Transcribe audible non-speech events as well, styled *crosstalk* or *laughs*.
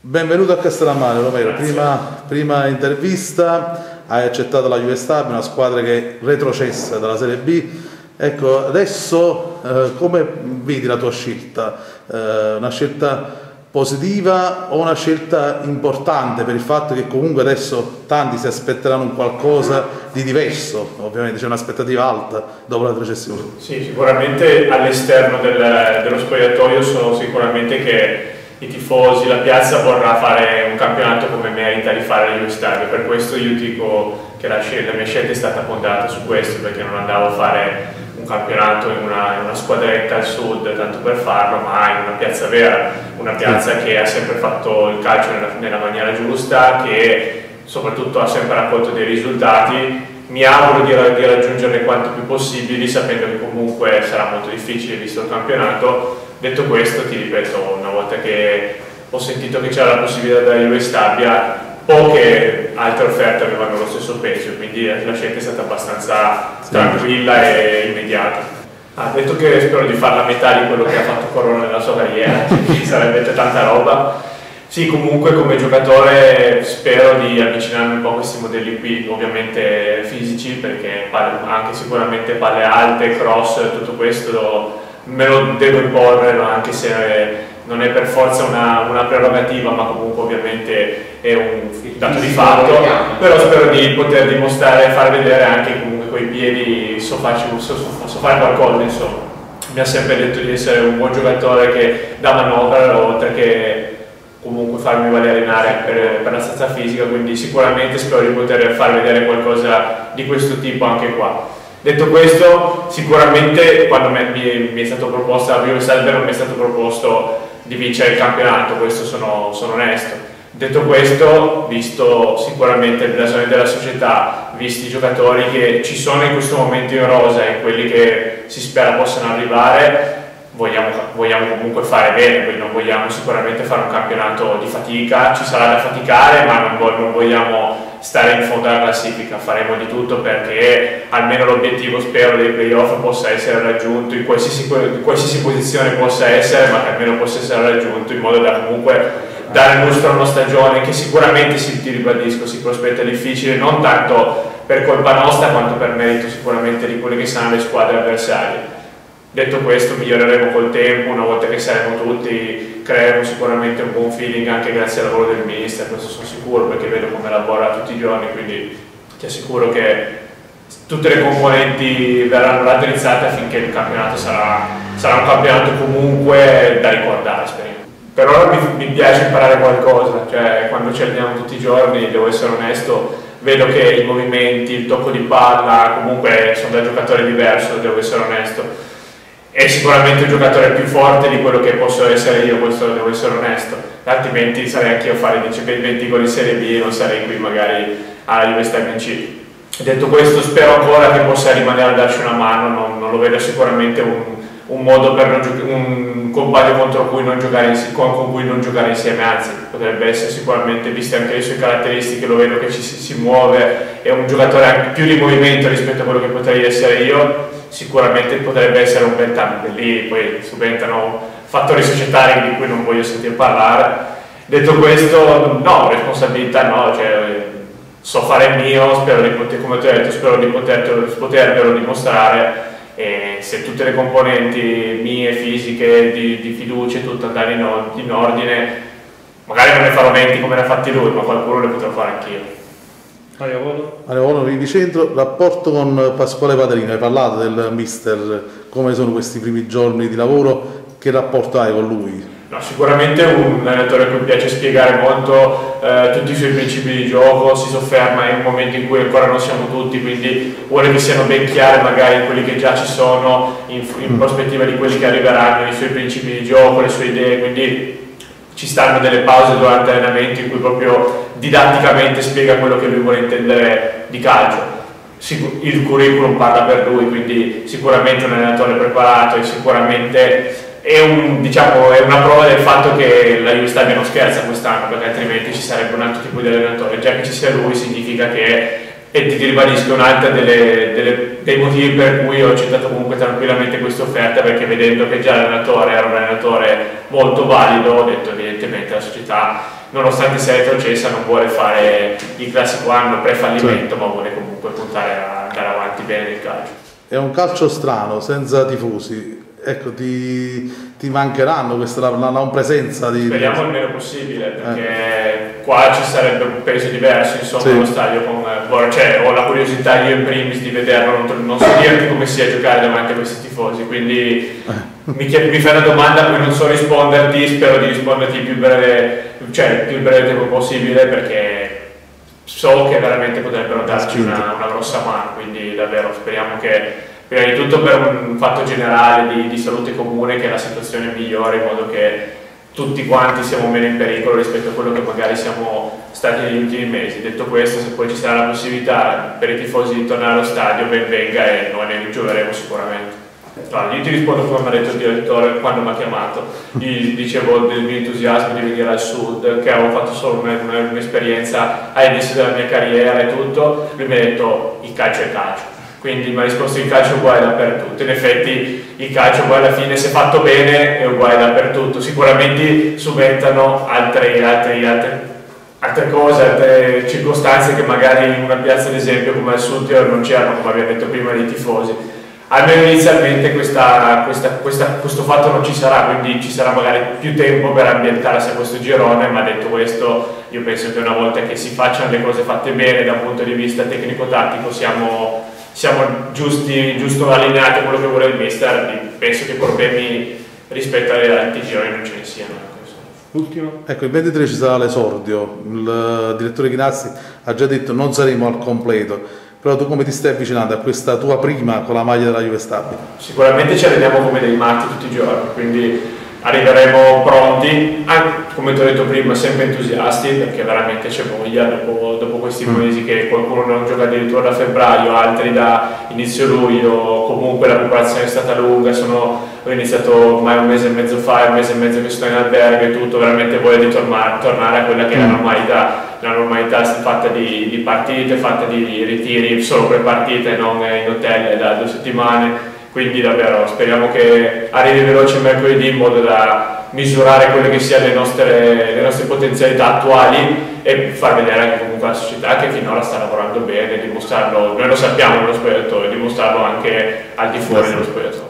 Benvenuto a Castellammare Romero, prima, prima, intervista, hai accettato la Juve Stabile, una squadra che retrocessa dalla Serie B. Ecco, adesso eh, come vedi la tua scelta? Eh, una scelta positiva o una scelta importante per il fatto che comunque adesso tanti si aspetteranno un qualcosa di diverso, ovviamente c'è un'aspettativa alta dopo la retrocessione. Sì, sicuramente all'esterno del, dello spogliatoio sono sicuramente che i tifosi, la piazza vorrà fare un campionato come merita di fare Juve Stadio, per questo io dico che la, scelta, la mia scelta è stata fondata su questo, perché non andavo a fare un campionato in una, in una, squadretta al sud tanto per farlo, ma in una piazza vera, una piazza che ha sempre fatto il calcio nella, nella maniera giusta, che soprattutto ha sempre raccolto dei risultati. Mi auguro di, di raggiungerne quanto più possibili, sapendo che comunque sarà molto difficile visto il campionato Detto questo, ti ripeto, una volta che ho sentito che c'era la possibilità della Juve Stabia, poche altre offerte avevano lo stesso peso, quindi la scelta è stata abbastanza tranquilla e immediata. Ha detto che spero di fare la metà di quello che ha fatto Corona nella sua carriera, *laughs* quindi sarebbe tanta roba. Sì, comunque come giocatore spero di avvicinarmi un po' a questi modelli qui, ovviamente fisici, perché anche sicuramente palle alte, cross, tutto questo me lo devo imporre, anche se non è per forza una, una, prerogativa, ma comunque ovviamente è un dato di fatto, però spero di poter dimostrare e far vedere anche comunque coi piedi so, faccio, so, so fare qualcosa, insomma. Mi ha sempre detto di essere un buon giocatore che dà manovra, oltre che comunque farmi valere in area per, per la stazza fisica, quindi sicuramente spero di poter far vedere qualcosa di questo tipo anche qua. Detto questo, sicuramente quando mi, mi è stato proposto la Bio Salve non mi è stato proposto di vincere il campionato, questo sono, sono onesto. Detto questo, visto sicuramente il blasone della società, visti i giocatori che ci sono in questo momento in rosa e quelli che si spera possano arrivare, vogliamo, vogliamo comunque fare bene, quindi non vogliamo sicuramente fare un campionato di fatica, ci sarà da faticare, ma non vogliamo stare in fondo alla classifica, faremo di tutto perché almeno l'obiettivo spero dei playoff possa essere raggiunto in qualsiasi, in qualsiasi, posizione possa essere, ma che almeno possa essere raggiunto in modo da comunque dare lustro a una stagione che sicuramente si, ti ribadisco, si prospetta difficile, non tanto per colpa nostra quanto per merito sicuramente di quelle che saranno le squadre avversarie. Detto questo miglioreremo col tempo, una volta che saremo tutti creeremo sicuramente un buon feeling anche grazie al lavoro del mister, questo sono sicuro perché vedo come lavora tutti i giorni, quindi ti assicuro che tutte le componenti verranno raddrizzate affinché il campionato sarà, sarà un campionato comunque da ricordare, speriamo. Per ora mi, mi piace imparare qualcosa, cioè quando ci alleniamo tutti i giorni, devo essere onesto, vedo che i movimenti, il tocco di palla, comunque sono da giocatore diverso, devo essere onesto è sicuramente un giocatore più forte di quello che posso essere io, questo devo essere onesto, altrimenti sarei anch'io a fare 20 gol in Serie B e non sarei qui magari alla Juve Stamina C. Detto questo spero ancora che possa rimanere a darci una mano, non, non lo vedo sicuramente un, un modo per un compagno contro cui non giocare con cui non giocare insieme, anzi potrebbe essere sicuramente, viste anche le sue caratteristiche, lo vedo che ci si, si muove, è un giocatore più di movimento rispetto a quello che potrei essere io, sicuramente potrebbe essere un vent'anni, lì poi subentrano fattori societari di cui non voglio sentire parlare. Detto questo, no, responsabilità no, cioè, so fare il mio, spero di poter, come ti ho detto, spero di poter, potervelo dimostrare e se tutte le componenti mie, fisiche, di, di fiducia tutto andare in, in ordine, magari non ne farò 20 come ne ha fatti lui, ma qualcuno ne potrò fare anch'io. Mario Volo. Mario Volo di Centro, rapporto con Pasquale Paterino, hai parlato del mister, come sono questi primi giorni di lavoro, che rapporto hai con lui? No, sicuramente un allenatore a cui piace spiegare molto eh, tutti i suoi principi di gioco, si sofferma in un momento in cui ancora non siamo tutti, quindi vuole che siano ben chiari magari quelli che già ci sono, in, in mm. prospettiva di quelli che arriveranno, i suoi principi di gioco, le sue idee, quindi ci stanno delle pause durante l'allenamento in cui proprio didatticamente spiega quello che lui vuole intendere di calcio. Il curriculum parla per lui, quindi sicuramente un allenatore preparato e sicuramente è, un, diciamo, è, una prova del fatto che la Juve non scherza quest'anno, perché altrimenti ci sarebbe un altro tipo di allenatore. Già che ci sia lui significa che e ti ribadisco un altro dei motivi per cui ho accettato comunque tranquillamente questa offerta perché vedendo che già l'allenatore era un allenatore molto valido ho detto evidentemente la società nonostante sia retrocessa non vuole fare il classico anno pre-fallimento, sì. ma vuole comunque puntare a andare avanti bene nel calcio. È un calcio strano, senza tifosi, ecco, ti, ti mancheranno questa la, la non presenza di... Speriamo il meno possibile, perché eh. qua ci sarebbe un peso diverso, insomma, sì. lo stadio con... Cioè, ho la curiosità io in primis di vederlo, non, non so dirti come sia giocare davanti a questi tifosi, quindi eh. mi, chied, mi fai una domanda a cui non so risponderti, spero di risponderti il più breve, cioè, il più breve tempo possibile, perché so che veramente potrebbero darci una, una grossa mano, quindi davvero speriamo che prima di tutto per un fatto generale di, di, salute comune che la situazione migliore in modo che tutti quanti siamo meno in pericolo rispetto a quello che magari siamo stati negli ultimi mesi. Detto questo, se poi ci sarà la possibilità per i tifosi di tornare allo stadio, ben venga e noi ne gioveremo sicuramente. No, io ti rispondo come mi ha detto il direttore quando mi ha chiamato, gli dicevo del mio entusiasmo di venire al sud, che avevo fatto solo un'esperienza all'inizio della mia carriera e tutto, lui mi ha detto il calcio è calcio. Quindi mi ha risposto il calcio è uguale dappertutto, in effetti il calcio poi alla fine se fatto bene è uguale dappertutto, sicuramente subentrano altre, altre, altre, altre cose, altre circostanze che magari in una piazza ad esempio come al Sud non c'erano, come abbiamo detto prima, dei tifosi. Almeno inizialmente questa, questa, questa, questo fatto non ci sarà, quindi ci sarà magari più tempo per ambientarsi a questo girone, ma detto questo io penso che una volta che si facciano le cose fatte bene da un punto di vista tecnico-tattico siamo siamo giusti, giusto allineati a quello che vuole il mister, penso che problemi rispetto agli altri gironi non ce ne siano. Ecco, Ultimo. Ecco, il 23 ci sarà l'esordio, il direttore Ghinazzi ha già detto non saremo al completo, però tu come ti stai avvicinando a questa tua prima con la maglia della Juve Stabile? Sicuramente ci alleniamo come dei matti tutti i giorni, quindi arriveremo pronti, anche, come ti ho detto prima, sempre entusiasti perché veramente c'è voglia dopo, dopo questi mm. mesi che qualcuno non gioca addirittura da febbraio, altri da inizio luglio, comunque la preparazione è stata lunga, sono, ho iniziato ormai un mese e mezzo fa, un mese e mezzo che sto in albergo e tutto, veramente voglia di tornare, tornare a quella che è la mm. normalità, la normalità fatta di, di partite, fatta di ritiri solo per partite, non in hotel da due settimane quindi davvero speriamo che arrivi veloce mercoledì in modo da misurare quelle che siano le nostre, le nostre potenzialità attuali e far vedere anche comunque alla società che finora sta lavorando bene, dimostrarlo, noi lo sappiamo nello spogliatoio, dimostrarlo anche al di fuori dello spogliatoio.